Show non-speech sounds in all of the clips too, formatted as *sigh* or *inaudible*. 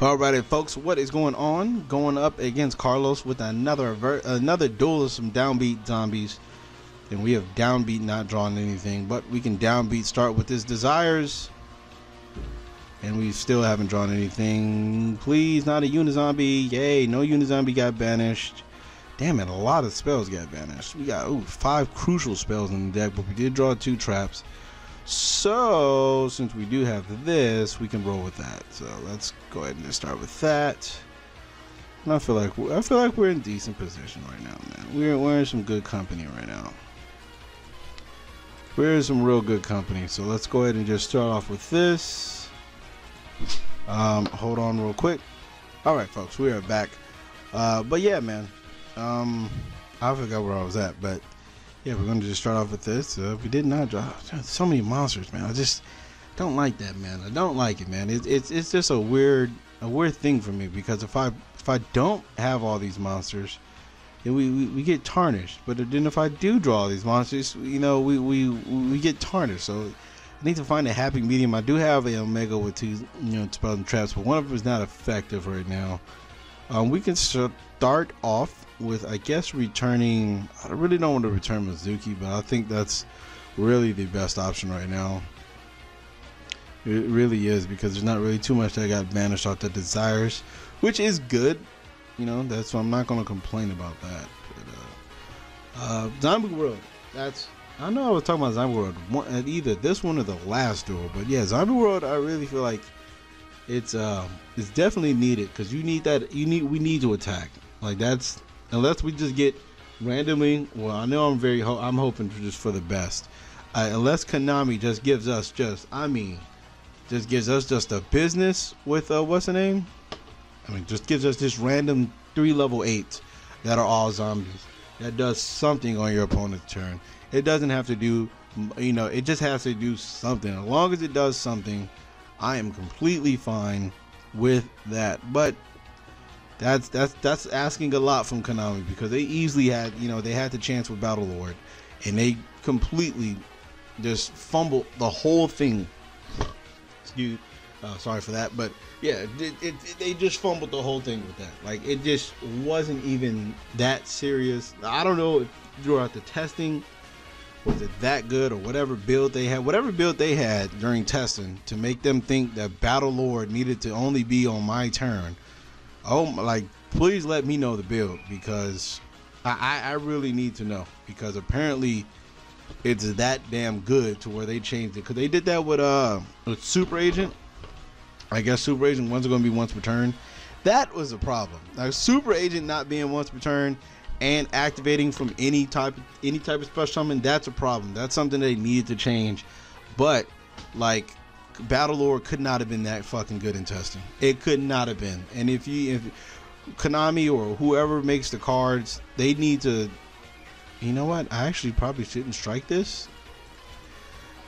Alrighty, folks, what is going on? Going up against Carlos with another another duel of some downbeat zombies. And we have downbeat not drawn anything, but we can downbeat start with his desires. And we still haven't drawn anything. Please, not a Unizombie. Yay, no Unizombie got banished. Damn it, a lot of spells got banished. We got ooh, five crucial spells in the deck, but we did draw two traps. So, since we do have this, we can roll with that. So let's go ahead and just start with that. And I feel like I feel like we're in decent position right now, man. We're we're in some good company right now. We're in some real good company. So let's go ahead and just start off with this. Um, hold on real quick. All right, folks, we are back. Uh, but yeah, man. Um, I forgot where I was at, but yeah, we're going to just start off with this. Uh, we did not draw so many monsters, man. I just don't like that, man. I don't like it, man. It, it's it's just a weird a weird thing for me because if I if I don't have all these monsters, then we, we, we get tarnished. But then if I do draw all these monsters, you know, we, we we get tarnished. So I need to find a happy medium. I do have a Omega with two you know spells and traps, but one of them is not effective right now. Um, we can start off with I guess returning. I really don't want to return Mezuki, but I think that's really the best option right now. It really is because there's not really too much that got banished off the desires, which is good. You know, that's why I'm not going to complain about that. But, uh, uh, Zombie World. That's I know I was talking about Zombie World one, either this one or the last duel, but yeah, Zombie World. I really feel like it's um it's definitely needed because you need that. You need we need to attack. Like that's unless we just get randomly. Well, I know I'm very. Ho- I'm hoping for just for the best. Uh, unless Konami just gives us just. I mean, just gives us just a business with uh, what's the name? I mean, just gives us this random three level eights that are all zombies. That does something on your opponent's turn. It doesn't have to do, you know, it just has to do something. As long as it does something, I am completely fine with that. But that's that's that's asking a lot from Konami because they easily had, you know, they had the chance with Battle Lord, and they completely just fumbled the whole thing. Excuse, uh, sorry for that, but yeah, it, it, it, they just fumbled the whole thing with that. Like it just wasn't even that serious. I don't know if throughout the testing was it that good or whatever build they had, whatever build they had during testing to make them think that Battle Lord needed to only be on my turn. Oh, like please let me know the build because I, I, really need to know because apparently it's that damn good to where they changed it because they did that with uh with Super Agent. I guess Super Agent one's going to be once per turn. That was a problem. Like Super Agent not being once per turn and activating from any type any type of special summon, that's a problem. That's something they needed to change. But like Battle Lord could not have been that fucking good in testing. It could not have been. And if you if Konami or whoever makes the cards, they need to you know what? I actually probably shouldn't strike this.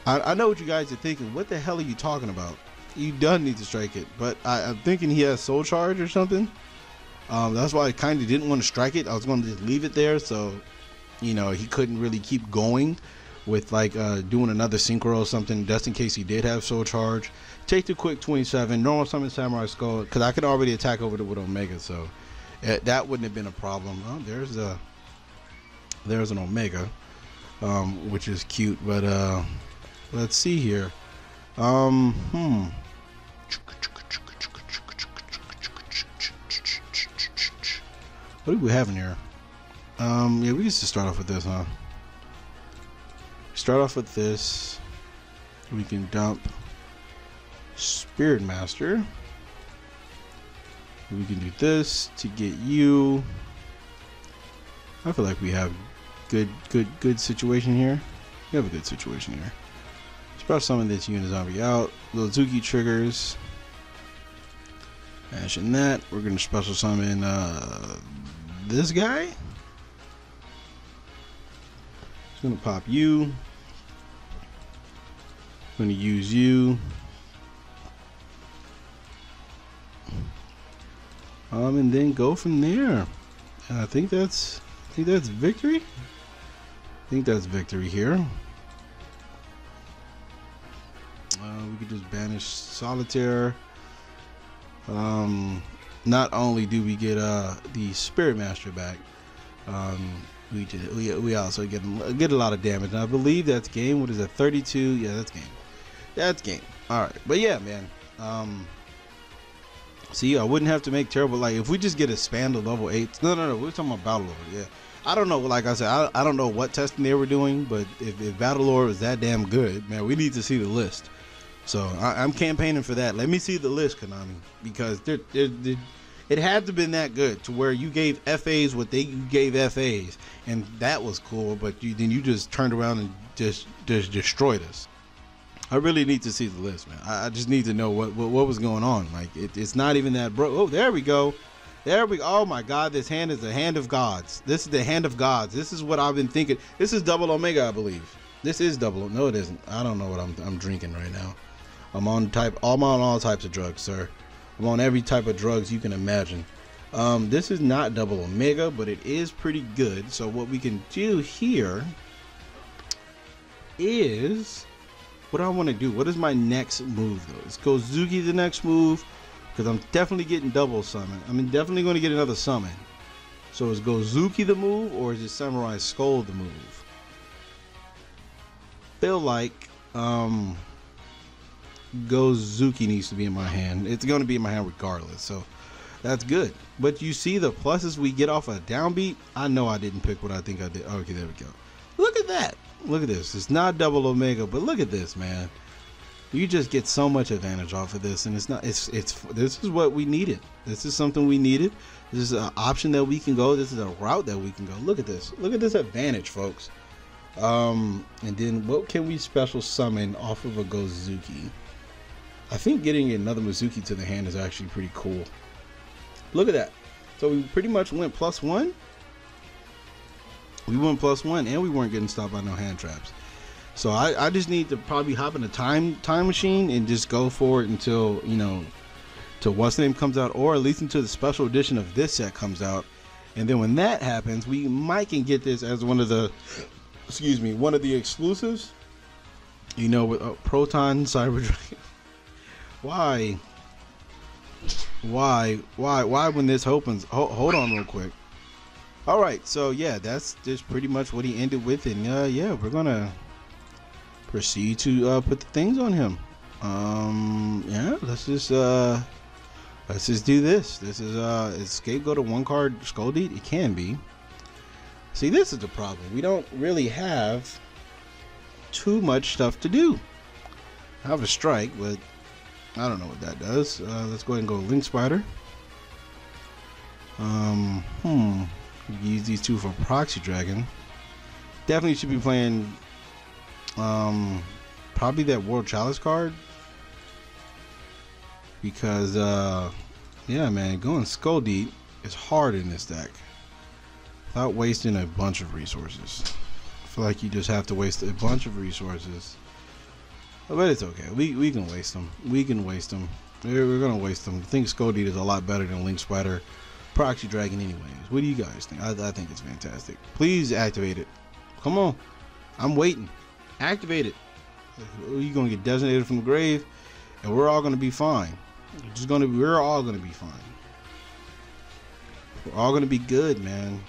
I, I know what you guys are thinking. What the hell are you talking about? You done need to strike it, but I, I'm thinking he has soul charge or something. Um, that's why I kind of didn't want to strike it. I was going to just leave it there, so you know he couldn't really keep going with like uh, doing another synchro or something, just in case he did have soul charge. Take the quick 27, normal summon samurai skull, because I could already attack over it with omega, so uh, that wouldn't have been a problem. Oh, there's a there's an omega, um, which is cute, but uh, let's see here. Um, hmm. What do we have in here? Um, yeah, we can just start off with this, huh? Start off with this. We can dump Spirit Master. We can do this to get you. I feel like we have good, good, good situation here. We have a good situation here. Special summon this Unizombie out. Little Zuki triggers. Mashing that. We're gonna special summon uh, this guy. Just gonna pop you. I'm Gonna use you. Um, and then go from there. I think that's I think that's victory. I think that's victory here. Uh, we could just banish solitaire. Um, not only do we get uh the Spirit Master back, um, we just, we, we also get get a lot of damage. And I believe that's game. What is that? 32. Yeah, that's game. That's game. All right, but yeah, man. Um, see, I wouldn't have to make terrible. Like if we just get a span to level eight. No, no, no. We're talking about Battle Lord. Yeah. I don't know. Like I said, I, I don't know what testing they were doing, but if, if Battle Lord was that damn good, man, we need to see the list. So I, am campaigning for that. Let me see the list, Konami, because they're, they're, they're, it had to have been that good to where you gave FAs what they gave FAs, and that was cool. But you, then you just turned around and just just destroyed us. I really need to see the list, man. I, I just need to know what, what, what was going on. Like it, it's not even that bro. Oh, there we go. There we. Oh my God, this hand is the hand of gods. This is the hand of gods. This is what I've been thinking. This is double omega, I believe. This is double. No, it isn't. I don't know what I'm I'm drinking right now. I'm on type. I'm on all types of drugs, sir. I'm on every type of drugs you can imagine. Um, this is not double omega, but it is pretty good. So what we can do here is what I want to do. What is my next move though? Is Gozuki the next move? Because I'm definitely getting double summon. I'm definitely going to get another summon. So is Gozuki the move or is it Samurai Skull the move? Feel like um, Gozuki needs to be in my hand. It's going to be in my hand regardless. So that's good. But you see the pluses we get off a downbeat. I know I didn't pick what I think I did. Okay, there we go. Look at that. Look at this. It's not double omega, but look at this, man. You just get so much advantage off of this, and it's not. It's it's. This is what we needed. This is something we needed. This is an option that we can go. This is a route that we can go. Look at this. Look at this advantage, folks. Um, and then what can we special summon off of a Gozuki? I think getting another Mezuki to the hand is actually pretty cool. Look at that. So we pretty much went plus one we went plus one, and we weren't getting stopped by no hand traps. So I, I just need to probably hop in a time time machine and just go for it until you know, till what's name comes out, or at least until the special edition of this set comes out. And then when that happens, we might can get this as one of the, excuse me, one of the exclusives. You know, with uh, Proton Cyber Dragon. *laughs* why? Why? Why? Why? When this opens, ho- hold on real quick. All right, so yeah, that's just pretty much what he ended with, and uh, yeah, we're gonna proceed to uh, put the things on him. Um, yeah, let's just uh, let's just do this. This is uh, is scapegoat a one card skull deed? It can be. See, this is the problem. We don't really have too much stuff to do. I have a strike, but I don't know what that does. Uh, let's go ahead and go Link Spider. Um, hmm use these two for Proxy Dragon. Definitely should be playing um, probably that World Chalice card. Because, uh, yeah, man, going Skull Deep is hard in this deck. Without wasting a bunch of resources. I feel like you just have to waste a bunch of resources. But it's okay. We, we can waste them. We can waste them. We're, we're going to waste them. I think Skull Deep is a lot better than Link Spider Proxy Dragon anyways. What do you guys think? I, I think it's fantastic. Please activate it. Come on. I'm waiting. Activate it. You're gonna get designated from the grave, and we're all gonna be fine. We're just gonna we're all gonna be fine. We're all gonna be good, man.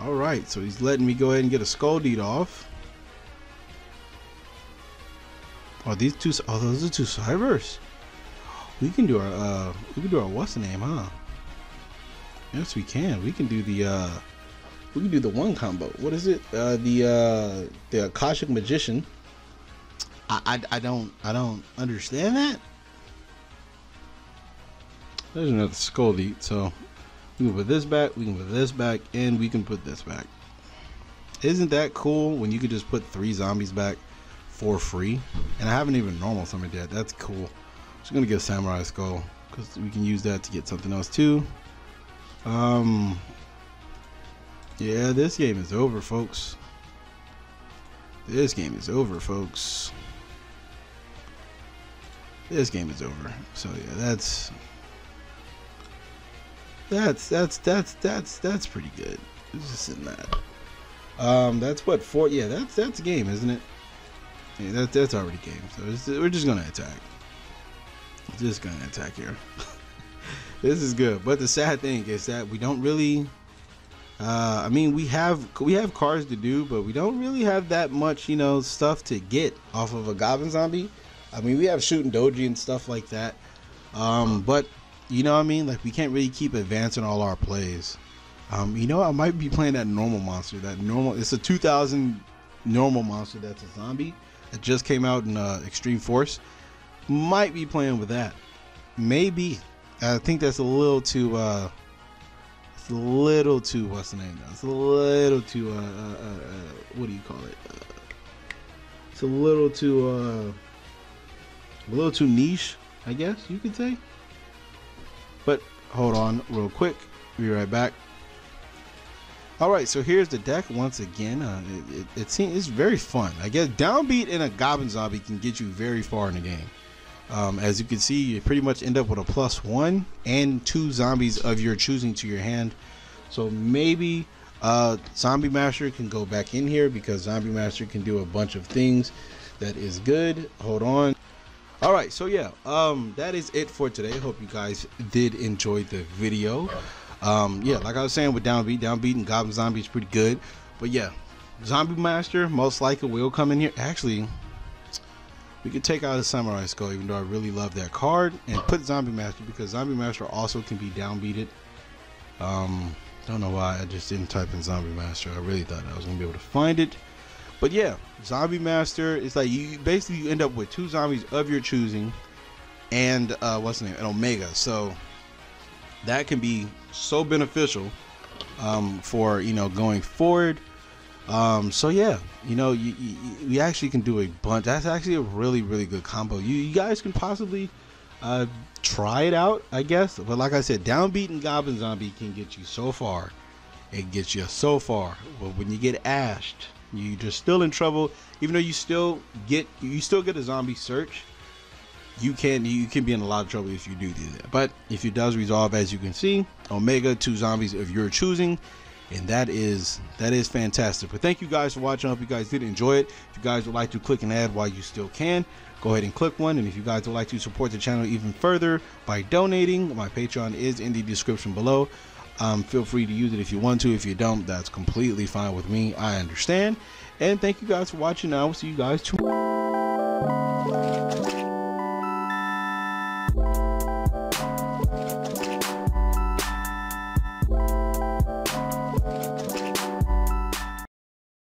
All right, so he's letting me go ahead and get a skull deed off. Oh, these two. Oh, those are two cybers. We can do our uh we can do our what's the name, huh? Yes, we can. We can do the uh we can do the one combo. What is it? Uh the uh the Akashic Magician. I I, I don't I don't understand that. There's another skull deep, so we can put this back, we can put this back, and we can put this back. Isn't that cool when you could just put three zombies back for free? And I haven't even normal summoned yet. That's cool. Just gonna get a Samurai Skull because we can use that to get something else too. Um, yeah, this game is over, folks. This game is over, folks. This game is over. So yeah, that's that's that's that's that's that's pretty good. Just in that. Um, that's what four. Yeah, that's that's a game, isn't it? Yeah, that, that's already game. So we're just gonna attack. Just gonna attack here. *laughs* this is good, but the sad thing is that we don't really. Uh, I mean, we have we have cars to do, but we don't really have that much, you know, stuff to get off of a Goblin Zombie. I mean, we have Shutendoji and stuff like that, um, but you know what I mean. Like we can't really keep advancing all our plays. Um, you know, I might be playing that normal monster. That normal. It's a 2000 normal monster. That's a zombie. It just came out in uh, Extreme Force. Might be playing with that. Maybe. I think that's a little too. Uh, it's a little too. What's the name? Now? It's a little too. Uh, uh, uh, uh what do you call it? It's a little too. Uh, a little too niche, I guess you could say. But hold on, real quick. Be right back. All right, so here's the deck once again. Uh, it, it, it, seems it's very fun. I guess downbeat in a goblin zombie can get you very far in the game. Um, as you can see, you pretty much end up with a plus one and two zombies of your choosing to your hand. So maybe uh, Zombie Master can go back in here because Zombie Master can do a bunch of things that is good. Hold on. All right, so yeah, um, that is it for today. Hope you guys did enjoy the video. Um, yeah, like I was saying with Downbeat, Downbeat and Goblin Zombie is pretty good. But yeah, Zombie Master most likely will come in here. Actually, we could take out the Samurai Skull, even though I really love that card, and put Zombie Master because Zombie Master also can be downbeated. Um, don't know why I just didn't type in Zombie Master. I really thought I was gonna be able to find it. But yeah, Zombie Master is like you basically you end up with two zombies of your choosing, and uh, what's the name? An Omega. So that can be so beneficial um, for you know going forward. Um, so yeah, you know, you, you, we actually can do a bunch. That's actually a really really good combo. You, you guys can possibly uh, try it out, I guess. But like I said, downbeat and Goblin Zombie can get you so far. It gets you so far. But when you get ashed, you're just still in trouble. Even though you still get you still get a zombie search you can you can be in a lot of trouble if you do do that. But if it does resolve, as you can see, Omega two zombies of your choosing, and that is that is fantastic. But thank you guys for watching. I hope you guys did enjoy it. If you guys would like to click an ad while you still can, go ahead and click one. And if you guys would like to support the channel even further by donating, my Patreon is in the description below. Um, feel free to use it if you want to. If you don't, that's completely fine with me. I understand. And thank you guys for watching. I will see you guys tomorrow.